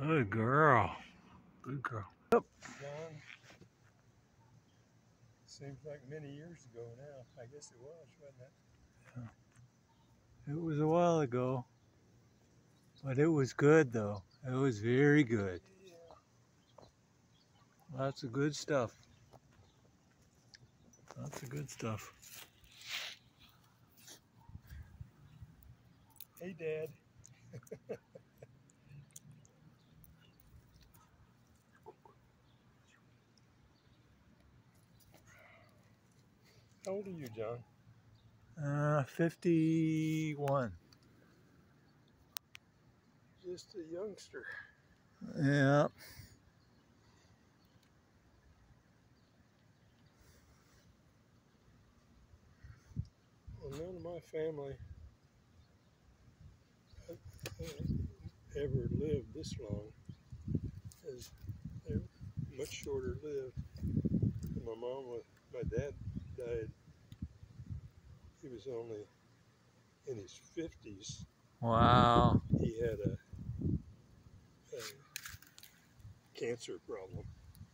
Good girl. Good girl. Yep. John, seems like many years ago now. I guess it was, wasn't it? It was a while ago. But it was good though. It was very good. Lots of good stuff. Lots of good stuff. Hey, Dad. How old are you, John? Uh, 51. Just a youngster. Yeah. Well, none of my family ever lived this long. As they're much shorter lived. My mom, was, my dad died. Was only in his fifties. Wow. He had a, a cancer problem.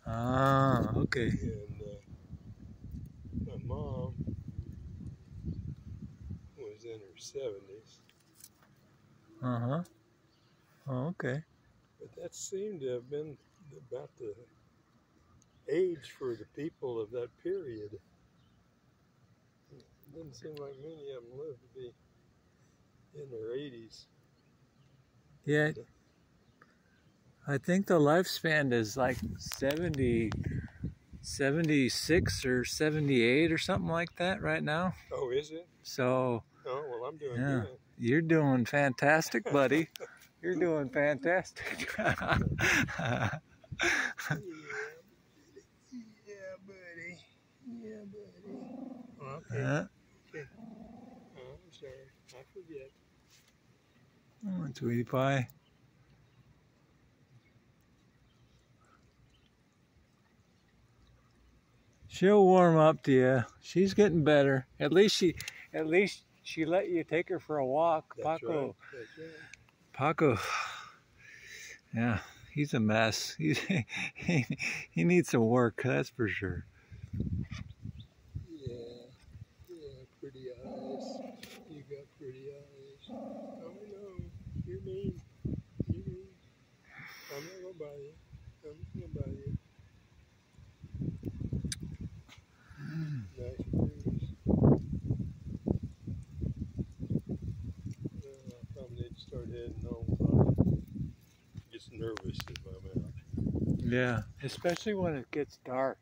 Ah, okay. and uh, my mom was in her seventies, Uh huh. Oh, okay. but that seemed to have been about the age for the people of that period. Didn't seem like many of them lived to be in their eighties. Yeah. I think the lifespan is like 70, 76 or 78 or something like that right now. Oh, is it? So Oh, well, I'm doing Yeah. good. you're doing fantastic, buddy. You're doing fantastic. Yeah, yeah, buddy. Yeah, buddy. Okay. Uh, Oh, I'm sorry. I forget. oh, sweetie pie. She'll warm up to you. She's getting better. At least she, at least she let you take her for a walk. That's Paco, right. Right. Paco. Yeah, he's a mess. He's, he, he needs some work. That's for sure. Yeah, yeah, pretty eyes. You got pretty eyes. Oh no, you're mean. You're mean. I'm not gonna buy you. I'm not gonna buy you. Nice bruise. Well, I probably need to start heading home. Gets nervous if I'm out. Yeah, especially when it gets dark.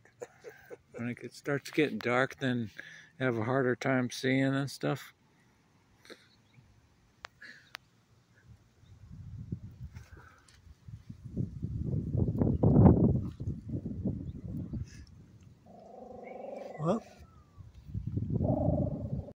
when it gets, starts getting dark, then you have a harder time seeing and stuff. Well,